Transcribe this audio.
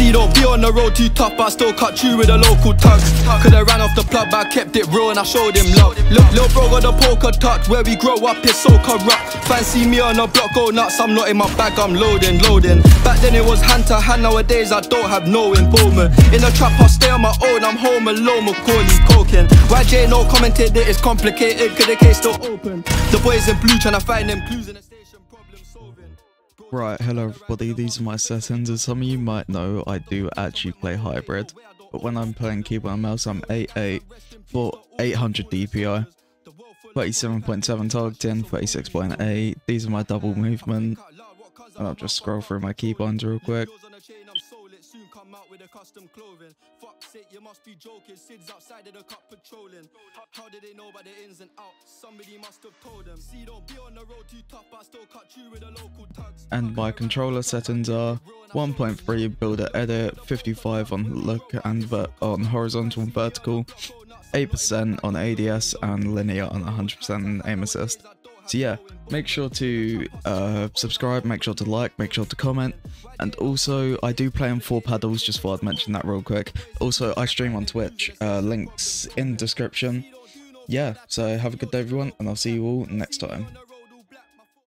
See, don't be on the road too tough, but I still cut you with a local tug. Could've ran off the plug, but I kept it real and I showed him love. Look, little bro got the poker touch, where we grow up is so corrupt. Fancy me on a block, go nuts, I'm not in my bag, I'm loading, loading. Back then it was hand to hand, nowadays I don't have no involvement. In the trap, I stay on my own, I'm home alone, Macaulay Culkin. YJ no commented that it's complicated, cause the case still open. The boys in blue trying to find them clues in the. Right, hello everybody, these are my settings. As some of you might know, I do actually play hybrid. But when I'm playing keyboard and mouse, I'm 8.8 for 800 DPI. 37.7 targeting, 36.8. These are my double movement. And I'll just scroll through my keybinds real quick. You must be joking. Sid's outside of the cup patrolling. How did they know about the ins and outs? Somebody must have told them. See, don't be on the road too tough, I still cut you with a local tugs. And my controller settings are 1.3 builder edit, 55 on look and on horizontal and vertical, 8% on ADS and linear on 100% aim assist. So yeah, make sure to uh, subscribe, make sure to like, make sure to comment. And also, I do play on 4Paddles, just thought I'd mention that real quick. Also, I stream on Twitch, uh, links in description. Yeah, so have a good day everyone, and I'll see you all next time.